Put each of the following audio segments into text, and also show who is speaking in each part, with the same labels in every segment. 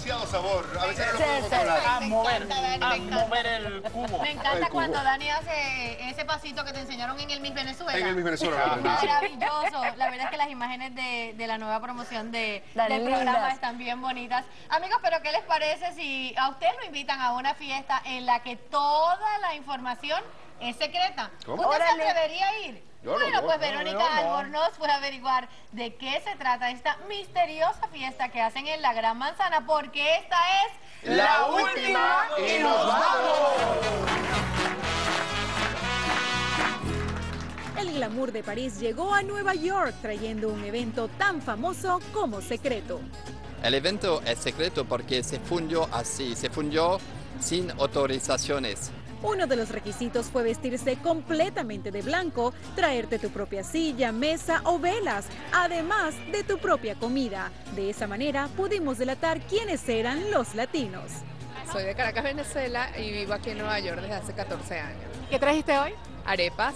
Speaker 1: sabor. A veces no lo
Speaker 2: Sí,
Speaker 1: podemos
Speaker 2: sí.
Speaker 1: controlar.
Speaker 3: A
Speaker 4: Me
Speaker 3: mover,
Speaker 4: encanta, Dani,
Speaker 3: a mover el cubo.
Speaker 4: Me encanta cuando. Dani hace ese pasito que te enseñaron en el Miss Venezuela.
Speaker 1: En el Miss Venezuela.
Speaker 4: Maravilloso. La verdad es que las imágenes de, de la nueva promoción de, del
Speaker 2: lindas.
Speaker 4: programa están bien bonitas. Amigos, pero ¿qué les parece si a usted lo invitan a una fiesta en la que toda la información es secreta?
Speaker 1: ¿Cómo?
Speaker 4: ¿Usted
Speaker 2: Órale.
Speaker 4: se atrevería a ir?
Speaker 1: Yo
Speaker 4: bueno,
Speaker 1: voy,
Speaker 4: pues
Speaker 1: no,
Speaker 4: Verónica
Speaker 3: no.
Speaker 4: Albornoz fue a averiguar de qué se trata esta misteriosa fiesta que hacen en la Gran Manzana, porque esta es
Speaker 1: La última y nos vamos.
Speaker 5: El glamour de París llegó a Nueva York trayendo un evento tan famoso como secreto.
Speaker 6: El evento es secreto porque se fundió así, se fundió sin autorizaciones.
Speaker 5: Uno de los requisitos fue vestirse completamente de blanco, traerte tu propia silla, mesa o velas, además de tu propia comida. De esa manera pudimos delatar quiénes eran los latinos.
Speaker 7: Soy de Caracas, Venezuela y vivo aquí en Nueva York desde hace 14 años.
Speaker 4: ¿Qué trajiste hoy?
Speaker 7: Arepas,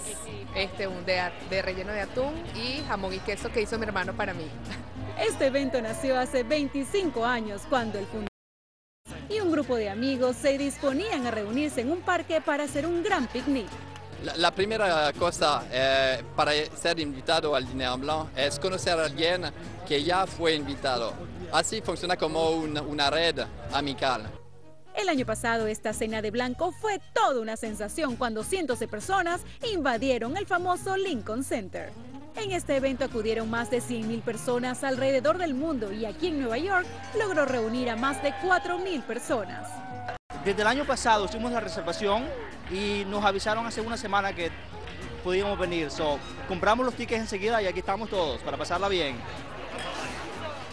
Speaker 7: este, un de, de relleno de atún y jamón y queso que hizo mi hermano para mí.
Speaker 5: Este evento nació hace 25 años cuando el fundador grupo de amigos se disponían a reunirse en un parque para hacer un gran picnic.
Speaker 6: La, la primera cosa eh, para ser invitado al Diner Blanc es conocer a alguien que ya fue invitado. Así funciona como un- una red amical.
Speaker 5: El año pasado esta cena de blanco fue toda una sensación cuando cientos de personas invadieron el famoso Lincoln Center. En este evento acudieron más de 100.000 personas alrededor del mundo y aquí en Nueva York logró reunir a más de 4.000 personas.
Speaker 3: Desde el año pasado hicimos la reservación y nos avisaron hace una semana que podíamos venir. So, compramos los tickets enseguida y aquí estamos todos para pasarla bien.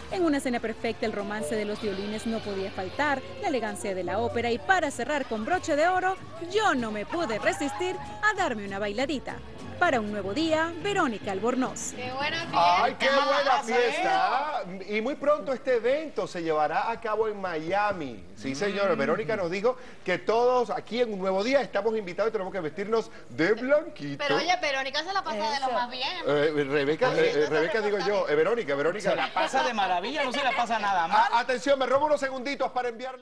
Speaker 5: En una cena perfecta el romance de los violines no podía faltar, la elegancia de la ópera y para cerrar con broche de oro, yo no me pude resistir a darme una bailadita. Para un nuevo día, Verónica Albornoz.
Speaker 4: ¡Qué buena fiesta!
Speaker 1: ¡Ay, qué buena fiesta! Y muy pronto este evento se llevará a cabo en Miami. Sí, señor. Verónica nos dijo que todos aquí en un nuevo día estamos invitados y tenemos que vestirnos de blanquito.
Speaker 4: Pero oye, Verónica se la pasa de lo más bien.
Speaker 1: Eh, Rebeca, eh, eh, Rebeca digo yo, eh, Verónica, Verónica.
Speaker 3: Se la pasa de maravilla, no se la pasa nada más.
Speaker 1: A- atención, me robo unos segunditos para enviarle.